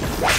Yeah.